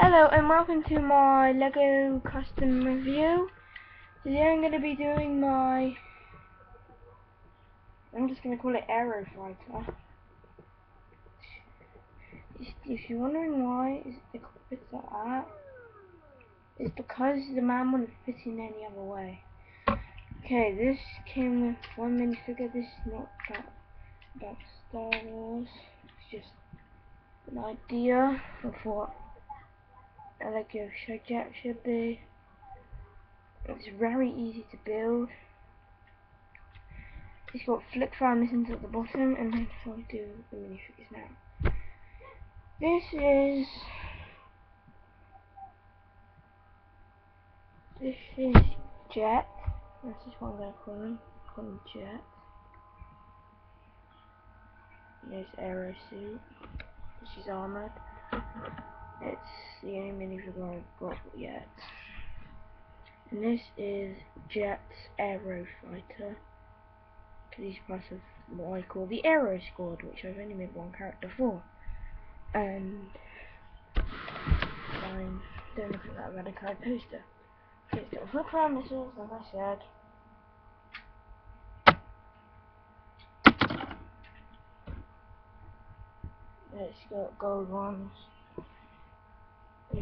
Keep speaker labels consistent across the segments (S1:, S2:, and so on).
S1: Hello and welcome to my Lego custom review. Today I'm going to be doing my, I'm just going to call it Aero Fighter. If you're wondering why the cockpit's like that, it's because the man wouldn't fit in any other way. Okay, this came with one minifigure, this is not that about Star Wars, it's just an idea of what a Lego Jet should be. It's very easy to build. It's got flip missions at the bottom, and then I'll do the minifigures now. This is this is Jett. This is what I'm gonna call him. Call him Jett. There's Aero Suit. This is armored. It's the only minifigure I've got yet. And this is Jett's Aero Fighter. He's part of what I call the Aero Squad, which I've only made one character for. And I don't look at that Radical poster. It's got flip fire missiles, like I said. It's got gold ones.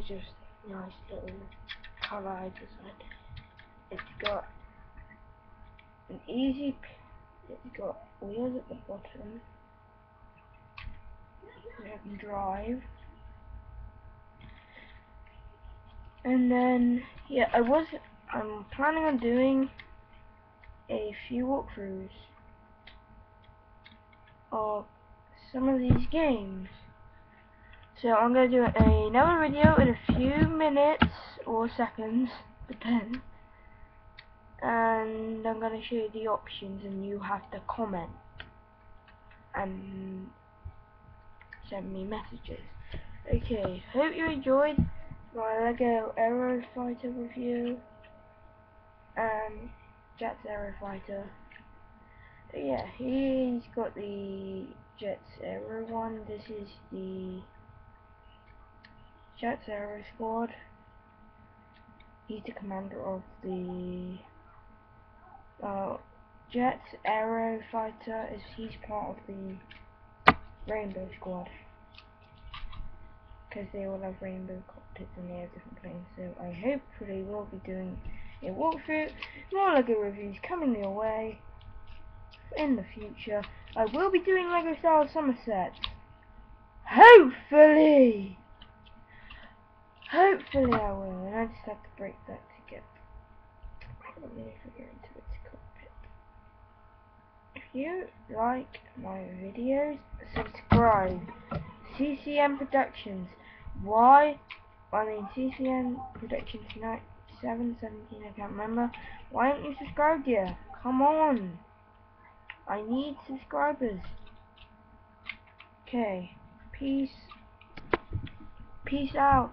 S1: Just nice little colour design. It's got an easy, it's got wheels at the bottom. I can drive. And then, yeah, I was, I'm planning on doing a few walkthroughs of some of these games. So I'm going to do another video in a few minutes or seconds, depends. And I'm going to show you the options and you have to comment and send me messages. Okay, hope you enjoyed my Lego Aero Fighter review and Jett's Aero Fighter. Yeah, he's got the Jett's Aero one. This is the Jett's Aero Squad. He's the commander of the uh, Jett's Aero Fighter. Is he's part of the Rainbow Squad because they all have rainbow cockpits and they have different planes. So I hopefully will be doing a walkthrough, more LEGO reviews coming your way in the future. I will be doing LEGO Wars Somerset. Hopefully! Hopefully I will, and I just have to break that to get minifigure into its cockpit. If you like my videos, subscribe. CCM Productions. Why? I mean CCM Productions 7, 17, I can't remember. Why aren't you subscribed yet? Come on! I need subscribers. Okay. Peace. Peace out.